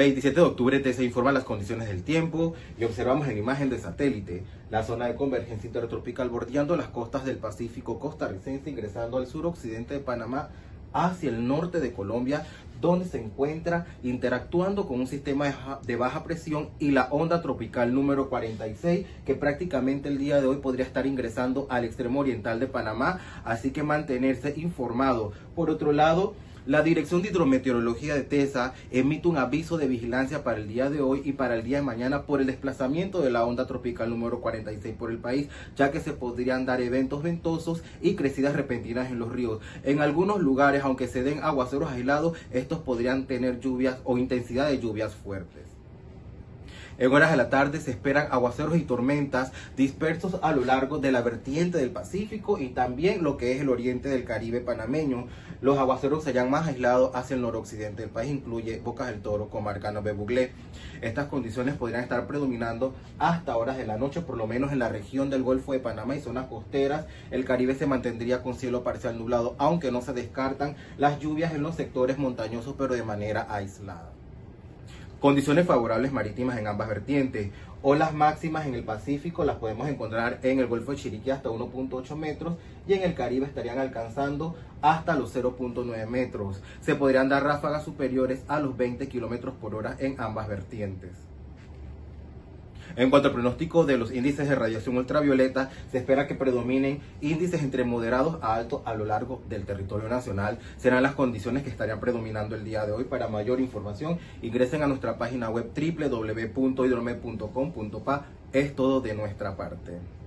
27 de octubre te se informan las condiciones del tiempo y observamos en imagen de satélite la zona de convergencia intertropical bordeando las costas del Pacífico costarricense ingresando al suroccidente de Panamá hacia el norte de Colombia donde se encuentra interactuando con un sistema de baja presión y la onda tropical número 46 que prácticamente el día de hoy podría estar ingresando al extremo oriental de Panamá, así que mantenerse informado. Por otro lado, la Dirección de Hidrometeorología de TESA emite un aviso de vigilancia para el día de hoy y para el día de mañana por el desplazamiento de la onda tropical número 46 por el país, ya que se podrían dar eventos ventosos y crecidas repentinas en los ríos. En algunos lugares, aunque se den aguaceros aislados, estos podrían tener lluvias o intensidad de lluvias fuertes. En horas de la tarde se esperan aguaceros y tormentas dispersos a lo largo de la vertiente del Pacífico y también lo que es el oriente del Caribe panameño. Los aguaceros serían más aislados hacia el noroccidente del país, incluye Bocas del Toro, Comarca de Buglé. Estas condiciones podrían estar predominando hasta horas de la noche, por lo menos en la región del Golfo de Panamá y zonas costeras. El Caribe se mantendría con cielo parcial nublado, aunque no se descartan las lluvias en los sectores montañosos, pero de manera aislada. Condiciones favorables marítimas en ambas vertientes. Olas máximas en el Pacífico las podemos encontrar en el Golfo de Chiriquí hasta 1.8 metros y en el Caribe estarían alcanzando hasta los 0.9 metros. Se podrían dar ráfagas superiores a los 20 kilómetros por hora en ambas vertientes. En cuanto al pronóstico de los índices de radiación ultravioleta, se espera que predominen índices entre moderados a altos a lo largo del territorio nacional. Serán las condiciones que estarían predominando el día de hoy. Para mayor información, ingresen a nuestra página web www.hidromed.com.pa. Es todo de nuestra parte.